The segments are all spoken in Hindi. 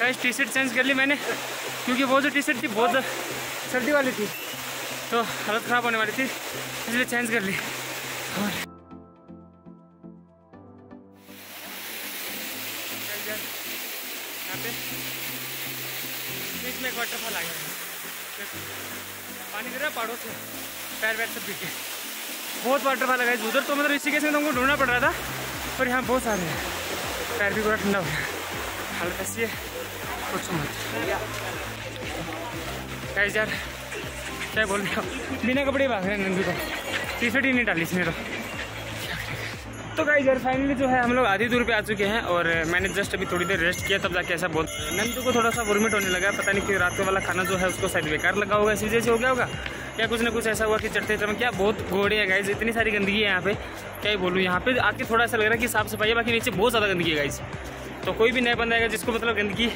गाइस टी शर्ट चेंज कर ली मैंने, क्योंकि वो जो टी शर्ट थी बहुत सर्दी वाली थी तो हालत ख़राब होने वाली थी, इसलिए चेंज कर ली। और यहाँ पे, बीच में एक वाटरफॉल आ गया पानी गिर रहा पहाड़ों से, पैर वैर सब पीके बहुत वाटरफॉल है उधर तो मतलब ऋषिकेश में तो हमको ढूंढना पड़ रहा था, पर यहाँ बहुत सारे हैं। पैर भी पूरा ठंडा हो गया। हालत ऐसी है। कुछ यार, क्या बोल रहे बिना कपड़े भाग रहे हैं नंदू को टी शर्ट ही नहीं डाली इसने तो। तो गाइस यार फाइनली जो है, हम लोग आधी दूर पे आ चुके हैं और मैंने जस्ट अभी थोड़ी देर रेस्ट किया, तब जाके ऐसा बोल नंदू को थोड़ा सा वॉमिट होने लगा पता नहीं कि रात के वाला खाना जो है, उसको शायद बेकार लगा होगा, इस वजह से हो गया होगा। या कुछ ना कुछ ऐसा हुआ कि चढ़ते चढ़ क्या बहुत घोड़े हैं गाइज़ इतनी सारी गंदगी है यहाँ पे। क्या ही बोलूँ, यहाँ पे आके थोड़ा सा लग रहा है कि साफ़ सफ़ाई है, बाकी नीचे बहुत ज़्यादा गंदगी है गाइज़ तो कोई भी नया बंदा आएगा जिसको मतलब गंदगी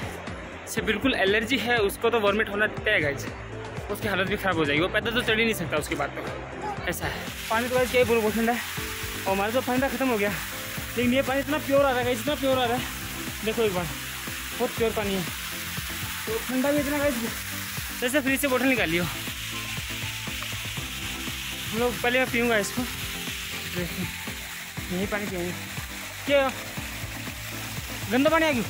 से बिल्कुल एलर्जी है, उसको तो वॉमिट होना तय गाइज़ उसकी हालत भी ख़राब हो जाएगी। वो पैदल तो चढ़ ही नहीं सकता उसके बाद तो ऐसा है। पानी तो क्या बोलूँ, बहुत ठंडा है। और हमारा तो पानी ख़त्म हो गया। लेकिन ये पानी इतना प्योर आ रहा है इतना प्योर आ रहा है। देखो एक बार। बहुत प्योर पानी है। तो ठंडा भी इतना गाइज़ जैसे फ्रिज से बोतल निकाली हो हम लोग पहले मैं पीऊँगा इसको। देखिए यही पानी पियेंगे। क्या? गंदा पानी आ गया।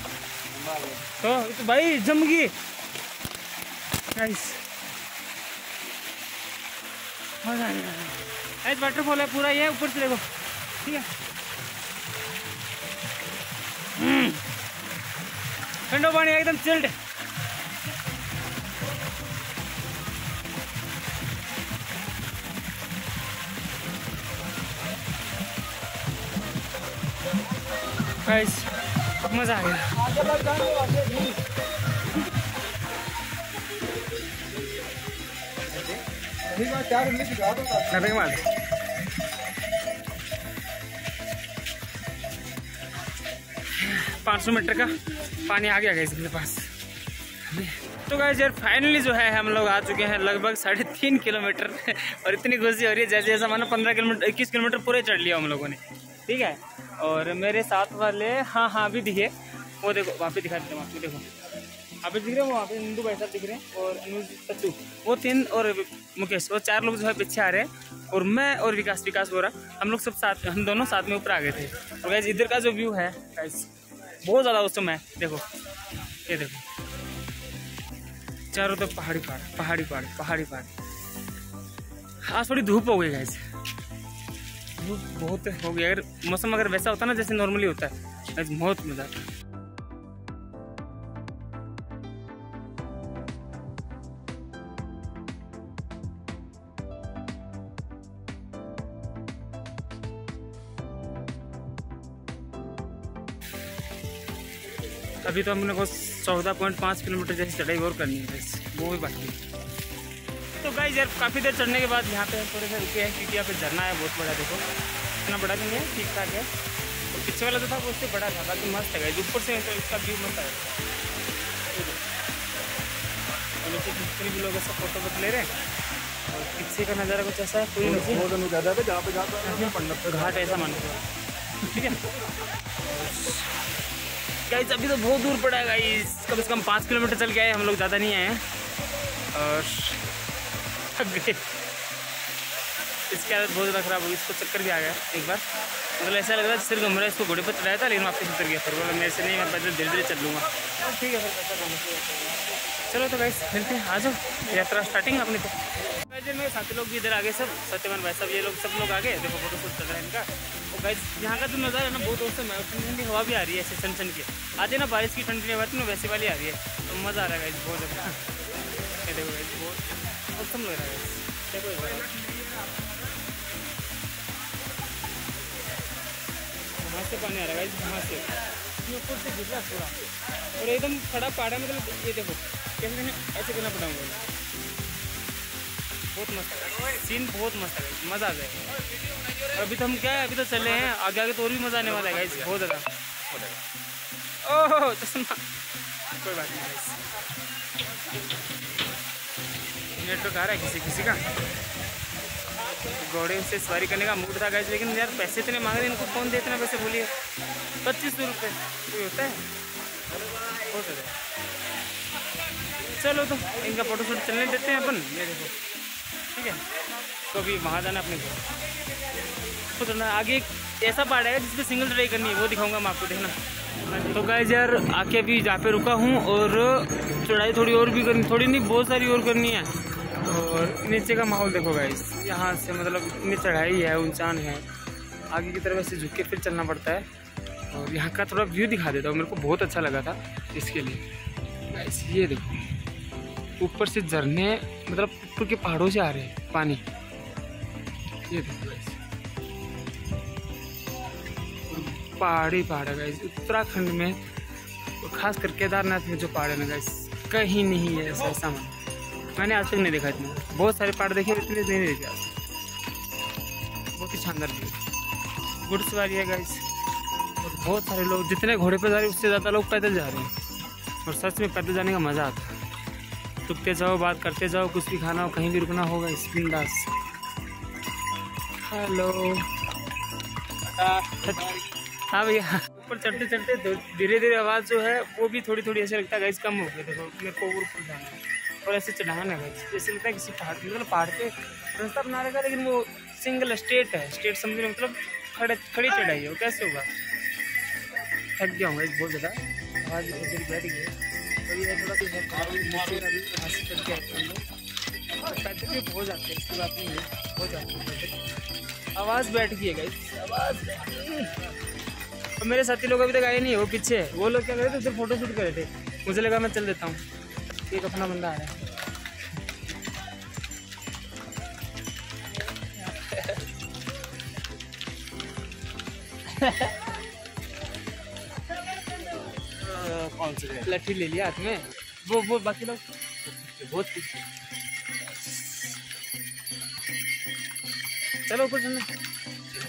तो तो भाई जम गई वाटरफॉल है पूरा, ये ऊपर से देखो। ठीक है। ठंडो पानी एकदम चिल्ड गाइस मज़ा आ गया। माल पाँच सौ मीटर का पानी आ गया इसके पास। तो गाइस यार फाइनली जो है हम लोग आ चुके हैं लगभग साढ़े तीन किलोमीटर। और इतनी खुशी हो रही है जैसे जैसा मानो पंद्रह किलोमीटर इक्कीस किलोमीटर पूरे चढ़ लिया हम लोगों ने। ठीक है? और मेरे साथ वाले हाँ हाँ अभी दिखे। वो देखो, वहाँ पे दिखा देते वहाँ पे देखो। अभी दिख रहे हैं, वहाँ पे हिंदू भाई साहब दिख रहे हैं और अनुज सत्तू वो तीन और मुकेश, वो चार लोग जो है पीछे आ रहे हैं और मैं और विकास विकास हो रहा हम लोग सब साथ, हम दोनों साथ में ऊपर आ गए थे। और गैस इधर का जो व्यू है गैस बहुत ज़्यादा उस समय देखो, ये देखो। चारों तरफ़ पहाड़ी पहाड़ पहाड़ी पहाड़ पहाड़ी पहाड़ आज थोड़ी धूप हो गई गैस बहुत हो गया। अगर मौसम अगर वैसा होता ना, जैसे नॉर्मली होता है बहुत मज़ा आता। अभी तो हमने को चौदह पॉइंट पाँच किलोमीटर जैसी चढ़ाई और करनी है, बस। वो भी बाकी तो गाइस यार काफ़ी देर चढ़ने के बाद यहाँ पे थोड़े से रुके हैं क्योंकि यहाँ पे झरना है बहुत बड़ा देखो। इतना बड़ा भी नहीं है ठीक ठाक है। तो पीछे वाला जो था वो उससे बड़ा था बाकी मस्त है ऊपर से तो इसका व्यू मस्त है। और नीचे जितने भी लोग ऐसा फ़ोटो वोटो ले रहे हैं। और पीछे का नज़ारा कुछ ऐसा है कोई घाट ऐसा मान। ठीक है? गाइस अभी तो बहुत दूर पड़ा है गाइस कम से कम पाँच किलोमीटर चल के आए हम लोग ज़्यादा नहीं आए हैं। और गए इसकी हालत बहुत ज़्यादा ख़राब हुई इसको चक्कर भी आ गया एक बार। मतलब ऐसा लग रहा है सिर घूम रहा है इसको घोड़े पर चढ़ाया था लेकिन वापस उतर गया फिर। बोला मेरे से नहीं मैं पैदल धीरे धीरे चल लूँगा। ठीक है फिर चलो तो गाइस मिलते हैं। आ जाओ। यात्रा स्टार्टिंग अपनी तो। वैसे मेरे साथी लोग भी इधर आगे सब। सत्यवान भाई सब ये लोग सब लोग आगे देखो फ़ोटो शूट चल रहा है इनका। और गाइस यहाँ का जो नज़ारा है ना बहुत औसम है। ठंडी ठंडी हवा भी आ रही है ऐसे सन सन की आते ना बारिश की ठंडी हवा ना वैसे वाली आ रही है। तो मज़ा आ रहा है गाइस बहुत ज़्यादा। ये देखो गाइस बहुत औसम लग रहा है गाइस देखो एक बार वहाँ से पानी आ रहा है गाइस वहाँ से ये ऊपर से गिर रहा है। थोड़ा और एकदम खड़ा पहाड़ है मतलब ये देखो कैसे मैंने ऐसे करना पड़ा मुझे बहुत मस्त है। सीन बहुत मस्त है। मज़ा आ जाएगा अभी तो हम क्या है अभी तो चले हैं आगे आगे तो और भी मज़ा आने वाला है गाइस बहुत ज़्यादा। ओह चश्मा कोई बात नहीं नेटवर्क आ रहा है किसी किसी का। घोड़े से सवारी करने का मूड था गाइस लेकिन यार पैसे इतने मांग रहे हैं, इनको कौन दे इतना पैसे बोलिए। पच्चीस सौ रुपये कोई होता है? बहुत ज़्यादा चलो तो इनका फ़ोटो शूट चलने देते हैं अपन। ये देखो। ठीक है? तो अभी वहाँ जाना अपने को तो आगे एक ऐसा पार्ट है जिसपे सिंगल ट्राई करनी है, वो दिखाऊँगा मैं आपको, देखना। तो गाइज़ यार, आके अभी जहाँ पे रुका हूँ और चढ़ाई थोड़ी और भी करनी, थोड़ी नहीं, बहुत सारी और करनी है। और नीचे का माहौल देखो गाइज़ यहाँ से मतलब इतनी चढ़ाई है ऊंचान है। आगे की तरफ़ ऐसे झुक के फिर चलना पड़ता है। और यहाँ का थोड़ा व्यू दिखा देता हूँ, मेरे को बहुत अच्छा लगा था इसके लिए। गाइस ये देखो, ऊपर से झरने मतलब ऊपर के पहाड़ों से आ रहे हैं, पानी। ये देखो गाइस पहाड़ी पहाड़ है उत्तराखंड में, खास कर केदारनाथ में जो पहाड़ है ना गाइस कहीं नहीं है ऐसा ऐसा मन मैंने आज तक नहीं देखा इतना। बहुत सारे पहाड़ देखे, इतने नहीं देखे आज। बहुत ही शानदार व्यू गुड सवारी है गाइस और बहुत सारे लोग, जितने घोड़े पर जा रहे हैं, उससे ज़्यादा लोग पैदल जा रहे हैं। और सच में पैदल जाने का मज़ा आता है। रुकते जाओ, बात करते जाओ, कुछ भी खाना हो, कहीं भी रुकना होगा, इस बिंदास। हेलो हाँ भैया। ऊपर चढ़ते चढ़ते धीरे धीरे आवाज़ जो है, वो भी थोड़ी थोड़ी ऐसे लगता है गाइस कम हो गया देखो मेरे को ऊपर जाना है। और ऐसे चढ़ाना है जैसे लगता है किसी पहाड़ मतलब पहाड़ पे रास्ता बना रहेगा, लेकिन वो सिंगल स्टेट है। स्टेट समझने मतलब खड़े खड़ी चढ़ाई है। कैसे होगा? थक गया हूँ बहुत ज़्यादा। आवाज़ बैठ गई ये थोड़ा सा हैं। भी हो जाते हैं, इसकी बात नहीं है। हो जाते हैं। आवाज़ बैठ गई है गाइस आवाज़ तो मेरे साथी लोग अभी तक आए नहीं, वो पीछे वो लोग क्या कर रहे थे उधर फ़ोटो शूट कर रहे थे। मुझे लगा मैं चल देता हूँ। एक अपना बंदा आ रहा है। कौन सी लट्ठी ले लिया हाथ में। वो वो बाकी लोग? बहुत चलो कुछ चलना।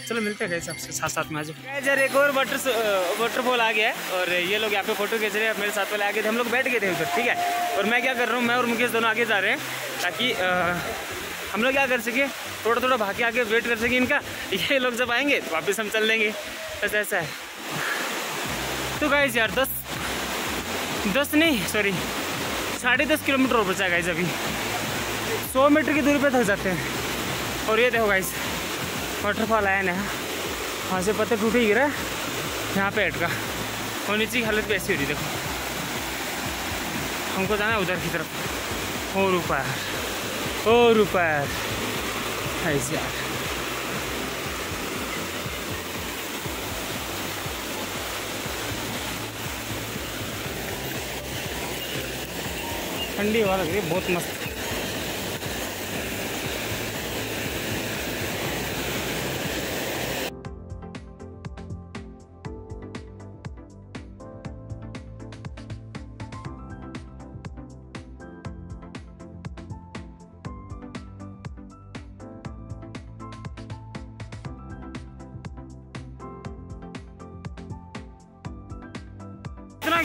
चलो मिलते हैं आपसे साथ साथ में आज। यार एक और वाटर वाटरफॉल आ गया है और ये लोग यहाँ पे फ़ोटो खींच रहे हैं मेरे साथ वाले आगे थे हम लोग बैठ गए थे उधर ठीक है? और मैं क्या कर रहा हूँ मैं और मुकेश दोनों आगे जा रहे हैं ताकि आ, हम लोग क्या कर सके थोड़ा थोड़ा भाग के आगे वेट कर सके इनका ये लोग जब आएँगे तो वापस हम चल देंगे बस ऐसा है। तो गाइज़ यार दस दस नहीं सॉरी साढ़े दस किलोमीटर और बचा गाइज़ अभी। सौ मीटर की दूरी पे थक जाते हैं। और ये देखो गाइज़ वाटरफॉल आया ना वहाँ से पत्थर टूटे ही गिरा यहाँ पे अटका और नीचे की हालत भी ऐसी हो रही देखो। हमको जाना है उधर की तरफ़। और ऊपर। और ऊपर। ऐसे यार। ठंडी हवा लग रही है, बहुत मस्त।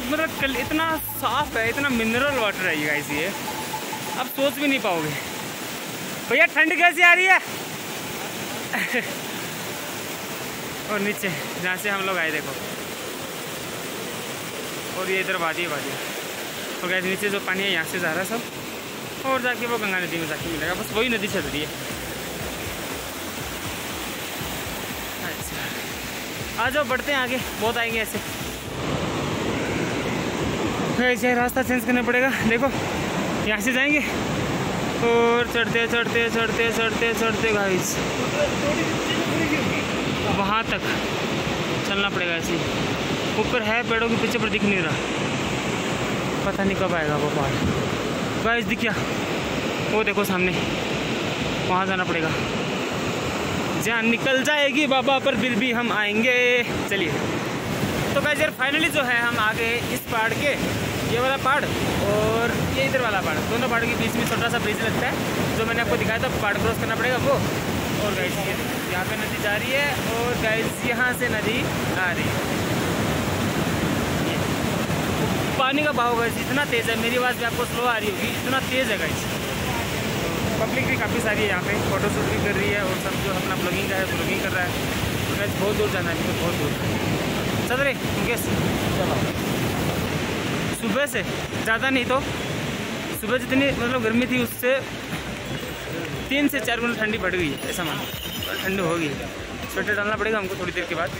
इतना कल इतना साफ़ है, इतना मिनरल वाटर है ये गाइस ये। अब सोच भी नहीं पाओगे। भैया, ठंड कैसी आ रही है? और नीचे, जहाँ से हम लोग आए देखो। और ये इधर वादी है, वादी और गैस नीचे जो पानी है, यहाँ से जा रहा है सब। और जाके वो गंगा नदी में जाके मिलेगा। बस वही नदी चल रही है। अच्छा। आ जाओ, बढ़ते हैं आगे। बहुत आएँगे ऐसे। ऐसे रास्ता चेंज करना पड़ेगा। देखो, यहाँ से जाएँगे। और चढ़ते चढ़ते चढ़ते चढ़ते चढ़ते गाइस वहाँ तक चलना पड़ेगा ऐसे ऊपर है पेड़ों के पीछे, पर दिख नहीं रहा। पता नहीं कब आएगा वो पहाड़ गाइस दिख क्या वो देखो सामने। वहाँ जाना पड़ेगा। जान निकल जाएगी, बाबा, पर फिर भी हम आएँगे। चलिए। तो गाइस यार फाइनली जो है, हम आ गए इस पहाड़ के ये वाला पहाड़ और ये इधर वाला पहाड़। दोनों पहाड़ के बीच में छोटा सा ब्रिज लगता है, जो मैंने आपको दिखाया था, पहाड़ क्रॉस करना पड़ेगा वो और गाइस ये यहाँ पे नदी जा रही है और गाइस यहाँ से नदी आ रही है। पानी का भाव गाइस इतना तेज़ है, मेरी आवाज़ भी आपको स्लो आ रही होगी, इतना तेज़ है गाइस पब्लिक भी काफ़ी सारी है यहाँ पे फ़ोटो शूट भी कर रही है और सब जो अपना ब्लॉगिंग का है ब्लॉगिंग कर रहा है। गाइस बहुत दूर जाना है बहुत दूर। चल रहे चलो। सुबह से ज़्यादा नहीं तो सुबह जितनी मतलब गर्मी थी उससे तीन से चार गुना ठंडी बढ़ गई है ऐसा मानो। ठंडी होगी स्वेटर डालना पड़ेगा हमको थोड़ी देर के बाद।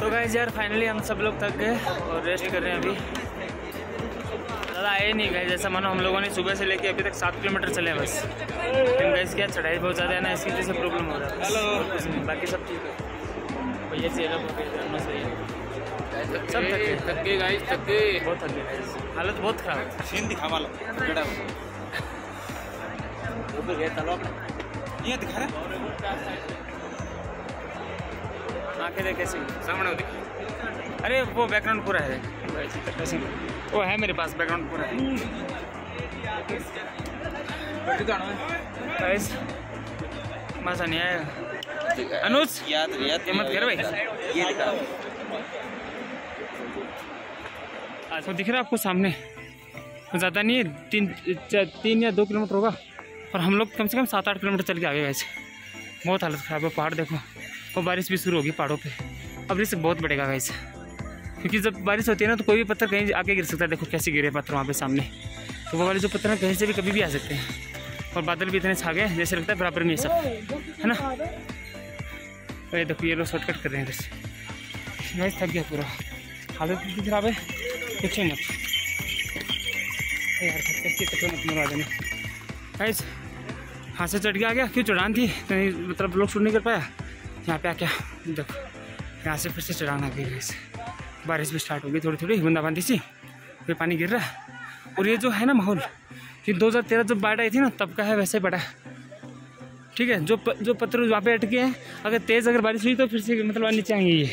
तो गाइज़ यार फाइनली हम सब लोग थक गए और रेस्ट कर रहे हैं अभी। ज़्यादा आए नहीं गए जैसा मानो हम लोगों ने सुबह से लेके अभी तक सात किलोमीटर चले हैं बस। लेकिन गैस क्या चढ़ाई बहुत ज़्यादा है ना इसकी वजह से प्रॉब्लम हो रहा है। बाकी सब ठीक है। भैया से सही है सब थक गाइस थक। बहुत थक हालत बहुत खराब है। सीन दिखा वाला केड़ा ऊपर गए ये दिखा रहा आँखें देख कैसी सामने वो अरे वो बैकग्राउंड पूरा है। कैसी वो है मेरे पास बैकग्राउंड पूरा है। गाइस मज़ा नहीं आएगा अनुज याद याद मत कर भाई। ये दिखा। वो दिख रहा है आपको सामने। ज़्यादा नहीं है तीन तीन या दो किलोमीटर होगा। और हम लोग कम से कम सात आठ किलोमीटर चल के आगे गए बहुत हालत ख़राब है, पहाड़ देखो। और बारिश भी शुरू होगी पहाड़ों पे। अब रिस्क बहुत बढ़ेगा गाइस क्योंकि जब बारिश होती है ना तो कोई भी पत्थर कहीं आगे गिर सकता है। देखो कैसे गिरे पत्थर वहाँ पे सामने। तो वो वाले जो पत्थर हैं, कहीं से भी कभी भी आ सकते हैं। और बादल भी इतने छा गए जैसे लगता है बराबर में ये सब। है ना? अरे देखो, ये लोग शॉर्टकट कर रहे हैं इधर से। थक गया पूरा। हालत इतनी खराब है। मत यार मत मरवा देने गाइस हाँ से चढ़ के आ गया क्यों चढ़ान थी? कहीं मतलब लोग शूट नहीं कर पाया। यहाँ पे आ क्या देखो यहाँ से फिर से चढ़ान आ गई गाइस बारिश भी स्टार्ट हो गई थोड़ी थोड़ी बूंदाबांदी सी। फिर पानी गिर रहा है। और ये जो है ना माहौल कि दो हज़ार तेरह जब बाढ़ आई थी ना तब का है वैसे ही है ठीक है जो प, जो पत्थर वहाँ पे अटके हैं अगर तेज़ अगर बारिश हुई तो फिर से मतलब नीचे आएँगे ये।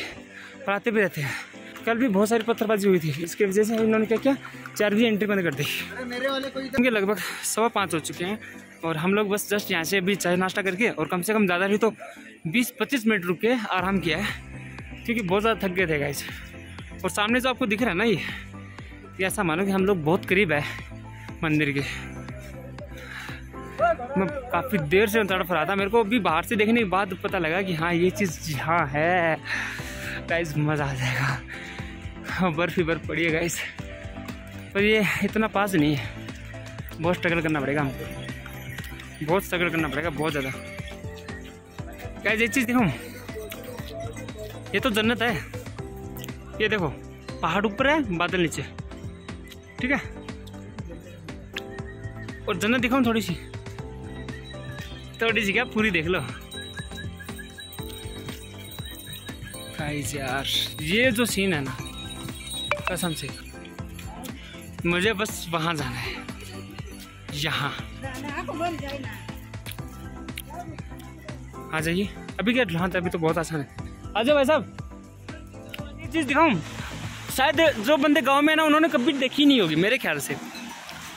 और आते भी रहते हैं। कल भी बहुत सारी पत्थरबाजी हुई थी। इसकी वजह से इन्होंने क्या किया? चार भी एंट्री बंद कर दी। मेरे वाले उनके लगभग सवा पाँच हो चुके हैं और हम लोग बस जस्ट यहाँ से अभी चाय नाश्ता करके और कम से कम ज़्यादा नहीं तो बीस पच्चीस मिनट रुक के आराम किया है क्योंकि बहुत ज़्यादा थक गए थे गाइस और सामने जो आपको दिख रहा है ना ये ये ऐसा मानो कि हम लोग बहुत करीब है मंदिर के। मैं काफ़ी देर से तड़फ रहा था मेरे को अभी बाहर से देखने के बाद पता लगा कि हाँ ये चीज़ यहाँ है। गाइस मज़ा आ जाएगा। बर्फ़ ही बर्फ़ पड़ी है गाइस पर ये इतना पास नहीं है. बहुत स्ट्रगल करना पड़ेगा हमको. बहुत स्ट्रगल करना पड़ेगा, बहुत ज़्यादा. गाइस एक चीज़ देखो. ये तो जन्नत है. ये देखो, पहाड़ ऊपर है, बादल नीचे. ठीक है? और जन्नत दिखाऊँ थोड़ी सी. थोड़ी सी क्या, पूरी देख लो. गाइस यार, ये जो सीन है ना कसम से। मुझे बस वहाँ जाना है। यहाँ। आ जाइए। अभी क्या हाँ अभी तो बहुत आसान है। आ जाओ भाई साहब। एक चीज़ दिखाऊँ? शायद जो बंदे गाँव में है ना, उन्होंने कभी देखी नहीं होगी, मेरे ख्याल से।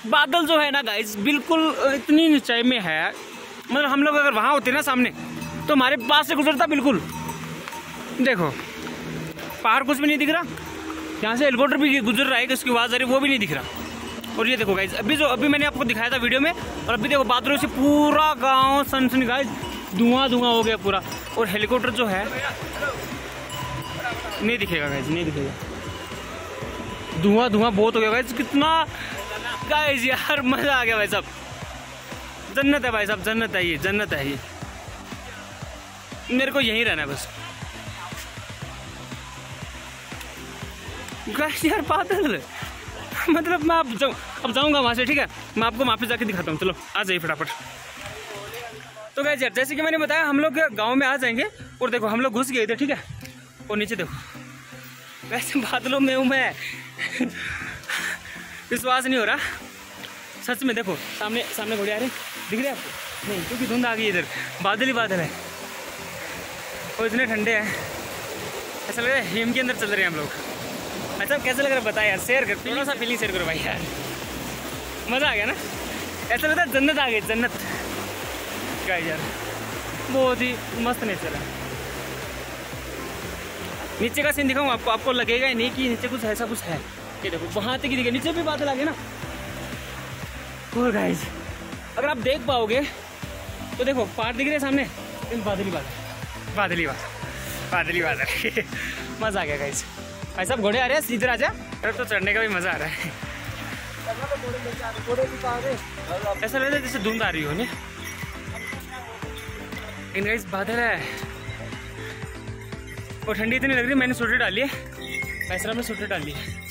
बादल जो है ना गाइस बिल्कुल इतनी ऊंचाई में है। मतलब हम लोग अगर वहाँ होते ना सामने तो हमारे पास से गुजरता बिल्कुल। देखो, पहाड़ कुछ भी नहीं दिख रहा। यहाँ से हेलीकॉप्टर भी गुजर रहा है कि उसकी आवाज़ आ रही है, वो भी नहीं दिख रहा। और ये देखो गाइज़ अभी जो अभी मैंने आपको दिखाया था वीडियो में, और अभी देखो बादलों से पूरा गाँव सनसन गाइज़ धुआँ धुआँ हो गया पूरा। और हेलीकॉप्टर जो है, नहीं दिखेगा गाइज़ नहीं दिखेगा। धुआँ धुआँ बहुत हो गया गाइज़ कितना गाइज़ यार मज़ा आ गया भाई साहब। जन्नत है भाई साहब, जन्नत है ये, जन्नत है ये। मेरे को यहीं रहना है बस। गाइस यार बादल। मतलब मैं अब जाऊँ, अब जाऊँगा वहाँ से, ठीक है? मैं आपको वहाँ पे जाके दिखाता हूँ। चलो, आ जाइए फटाफट। तो गाइस यार, जैसे कि मैंने बताया, हम लोग गाँव में आ जाएँगे और देखो, हम लोग घुस गए थे, ठीक है? और नीचे देखो, वैसे बादलों में हूँ मैं। विश्वास नहीं हो रहा। सच में देखो, सामने सामने घोड़े आ रहे। दिख रहे आपको? नहीं, क्योंकि धुंध आ गई इधर। बादल ही बादल है। और इतने ठंडे हैं। ऐसा लग रहा है, हेम के अंदर चल रहे हैं हम लोग। अच्छा कैसे लग रहा है? बताया यार शेयर कर, थोड़ा सा फीलिंग शेयर करो भाई। यार मज़ा आ गया ना? ऐसा लगता है जन्नत आ गई, जन्नत। क्या यार, बहुत ही मस्त नेचर है। नीचे का सीन दिखाऊँ आपको आपको लगेगा ही नहीं कि नीचे कुछ ऐसा कुछ है। ये देखो, वहाँ तक ही दिखे, नीचे भी बादल आ गए ना? और गाइस अगर आप देख पाओगे तो देखो, पहाड़ दिख रहे सामने। बादली बादल। बादली बादल। बादली बादल। मज़ा आ गया गाइस भाई साहब, घोड़े आ रहे हैं, सीधे राजा। तो चढ़ने का भी मज़ा आ रहा है। ऐसा लग रहा है जैसे धुंध आ रही हो, नहीं? इनका बादल है। और ठंडी इतनी लग रही है, मैंने स्वेटर डाली है। पैसरा में स्वेटर डाली है।